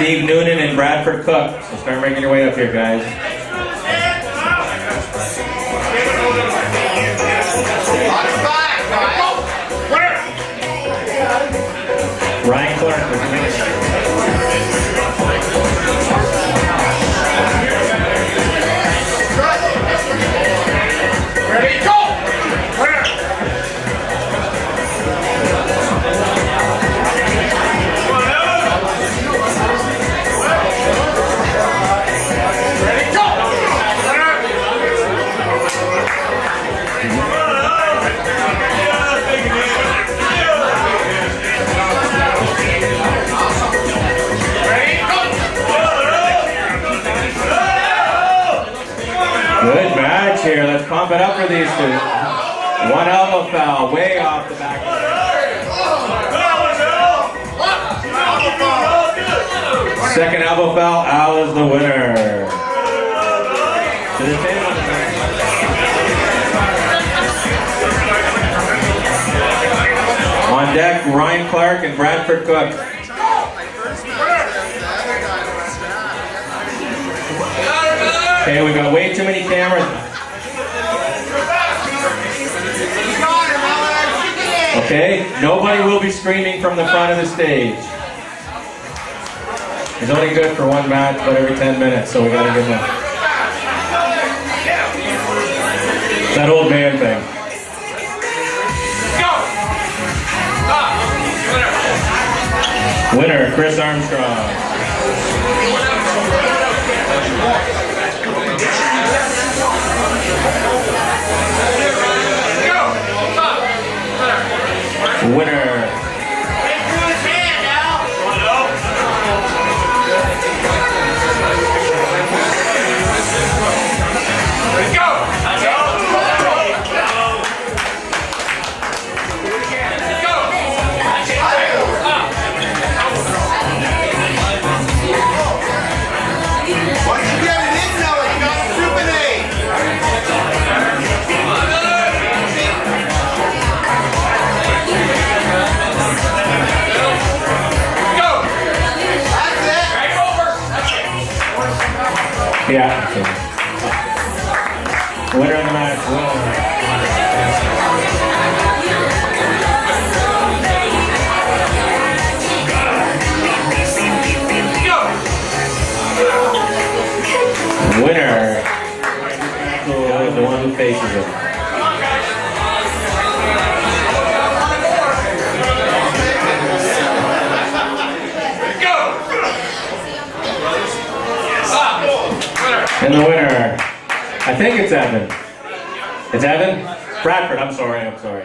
Steve Noonan and Bradford Cook. So start making your way up here, guys. Ryan Clark Good match here. Let's pump it up for these two. One elbow foul, way off the back. Second elbow foul, Al is the winner. On deck, Ryan Clark and Bradford Cook. Okay, we got way too many cameras. Okay, nobody will be screaming from the front of the stage. It's only good for one match, but every 10 minutes, so we gotta give them. That old man thing. Winner, Chris Armstrong. Winner. Yeah. Winner of the match. Winner. Winner. The one who faces it. And the winner, I think it's Evan. It's Evan? Bradford, I'm sorry, I'm sorry.